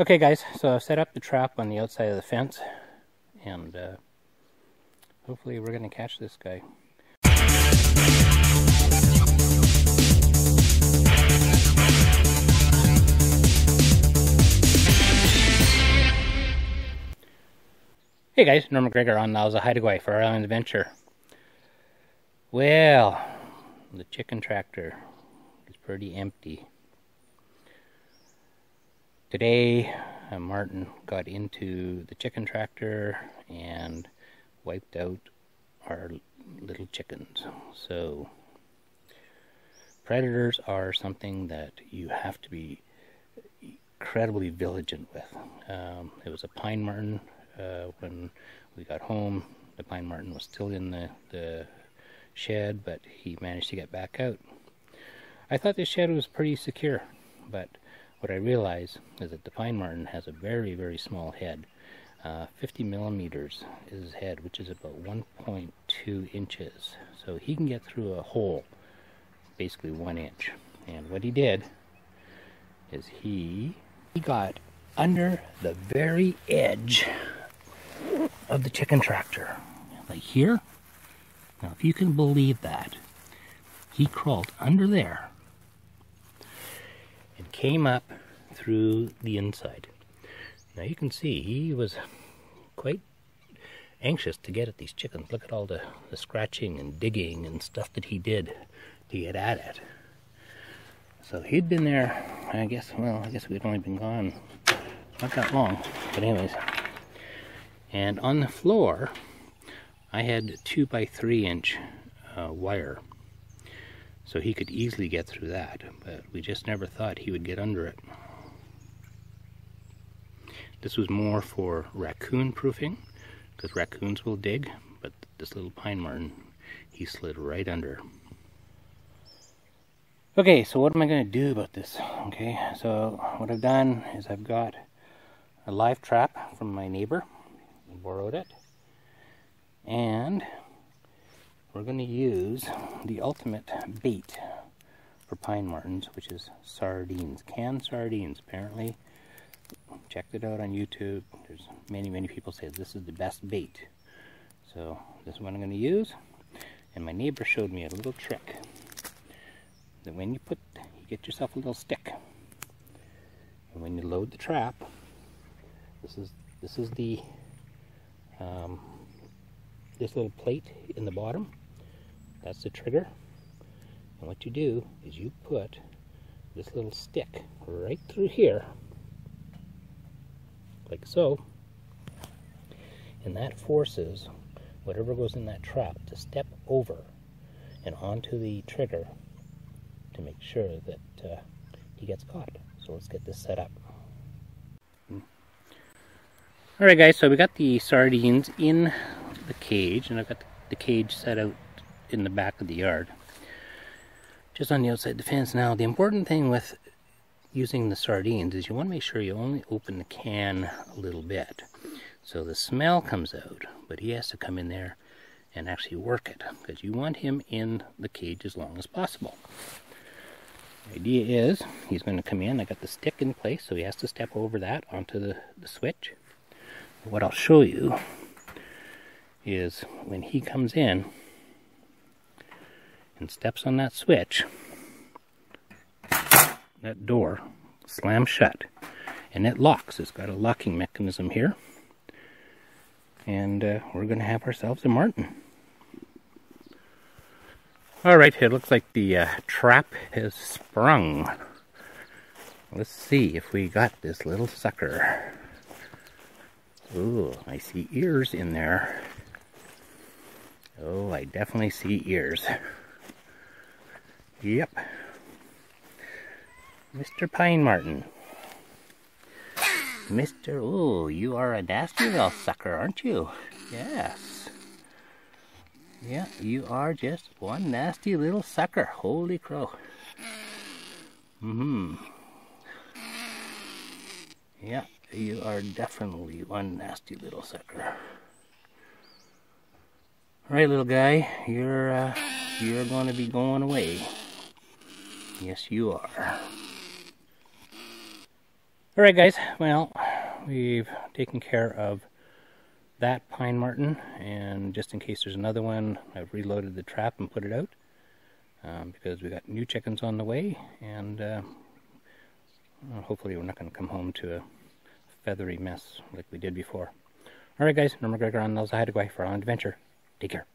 Okay guys, so I've set up the trap on the outside of the fence and uh, hopefully we're going to catch this guy. Hey guys, Norm McGregor on Haida Gwaii for Island Adventure. Well, the chicken tractor is pretty empty. Today, uh, marten got into the chicken tractor and wiped out our little chickens. So, predators are something that you have to be incredibly vigilant with. Um, it was a pine marten uh, when we got home. The pine marten was still in the, the shed, but he managed to get back out. I thought the shed was pretty secure, but what I realize is that the pine marten has a very, very small head. Uh, 50 millimeters is his head, which is about 1.2 inches. So he can get through a hole, basically one inch. And what he did is he, he got under the very edge of the chicken tractor. Like here. Now, if you can believe that, he crawled under there came up through the inside. Now you can see he was quite anxious to get at these chickens. Look at all the, the scratching and digging and stuff that he did to get at it. So he'd been there, I guess, well, I guess we'd only been gone not that long. But anyways, and on the floor, I had two by three inch uh, wire so he could easily get through that, but we just never thought he would get under it. This was more for raccoon proofing, because raccoons will dig, but this little pine marten, he slid right under. Okay, so what am I going to do about this? Okay, so what I've done is I've got a live trap from my neighbor, borrowed it, and we're going to use the ultimate bait for pine martens, which is sardines, canned sardines. Apparently, checked it out on YouTube. There's many, many people say this is the best bait. So this is what I'm going to use. And my neighbor showed me a little trick. That when you put, you get yourself a little stick. And when you load the trap, this is this is the um, this little plate in the bottom that's the trigger. And what you do is you put this little stick right through here, like so, and that forces whatever goes in that trap to step over and onto the trigger to make sure that uh, he gets caught. So let's get this set up. Alright guys, so we got the sardines in the cage, and I've got the cage set out in the back of the yard. Just on the outside the fence. Now, the important thing with using the sardines is you want to make sure you only open the can a little bit. So the smell comes out, but he has to come in there and actually work it because you want him in the cage as long as possible. The idea is he's going to come in. I got the stick in place, so he has to step over that onto the, the switch. What I'll show you is when he comes in, and steps on that switch, that door slams shut and it locks. It's got a locking mechanism here. And uh, we're going to have ourselves a marten. Alright, it looks like the uh, trap has sprung. Let's see if we got this little sucker. Ooh, I see ears in there. Oh, I definitely see ears. Yep. Mr. Pine Marten. Mr. Oh, you are a nasty little sucker, aren't you? Yes. Yeah, you are just one nasty little sucker. Holy crow. Mm-hmm. Yeah, you are definitely one nasty little sucker. All right, little guy, you're uh, you're going to be going away. Yes, you are. Alright guys, well, we've taken care of that pine marten, and just in case there's another one, I've reloaded the trap and put it out, um, because we got new chickens on the way, and uh, hopefully we're not going to come home to a feathery mess like we did before. Alright guys, Norm McGregor on Haida Gwaii for On Adventure. Take care.